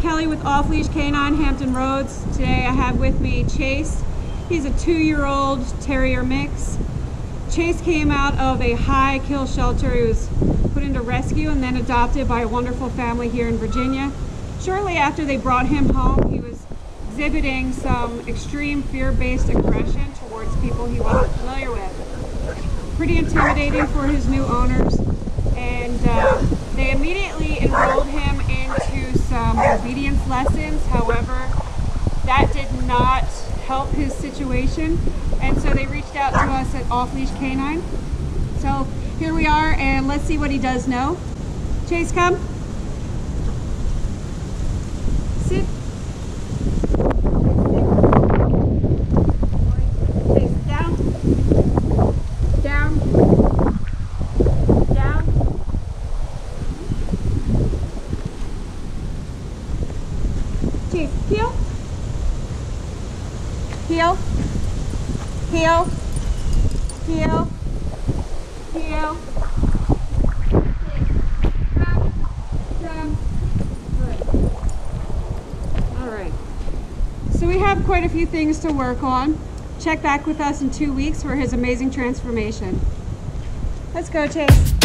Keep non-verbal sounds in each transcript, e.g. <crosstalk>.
Kelly with Off Leash Canine Hampton Roads. Today I have with me Chase. He's a two-year-old terrier mix. Chase came out of a high kill shelter. He was put into rescue and then adopted by a wonderful family here in Virginia. Shortly after they brought him home, he was exhibiting some extreme fear-based aggression towards people he wasn't familiar with. Pretty intimidating for his new owners and uh, they immediately enrolled him some obedience lessons. However, that did not help his situation, and so they reached out to us at Off Leash Canine. So here we are, and let's see what he does know. Chase, come. Sit. Chase, down. Down. Down. Chase, heel. Heel. Heel. Heel. Heel. Come. Come. All right. So we have quite a few things to work on. Check back with us in two weeks for his amazing transformation. Let's go, Chase.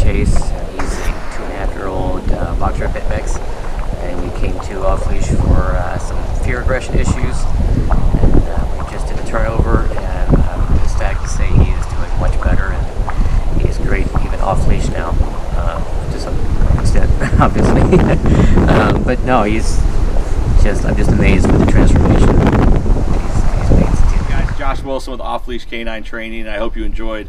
Chase. He's a two and a half year old uh, boxer pit mix, and we came to off leash for uh, some fear aggression issues. And uh, we just did a turnover, and I'm ecstatic to say he is doing much better, and he is great even off leash now, uh, to some extent, <laughs> obviously. <laughs> um, but no, he's just I'm just amazed with the transformation he's, he's made. guys, Josh Wilson with Off Leash Canine Training. I hope you enjoyed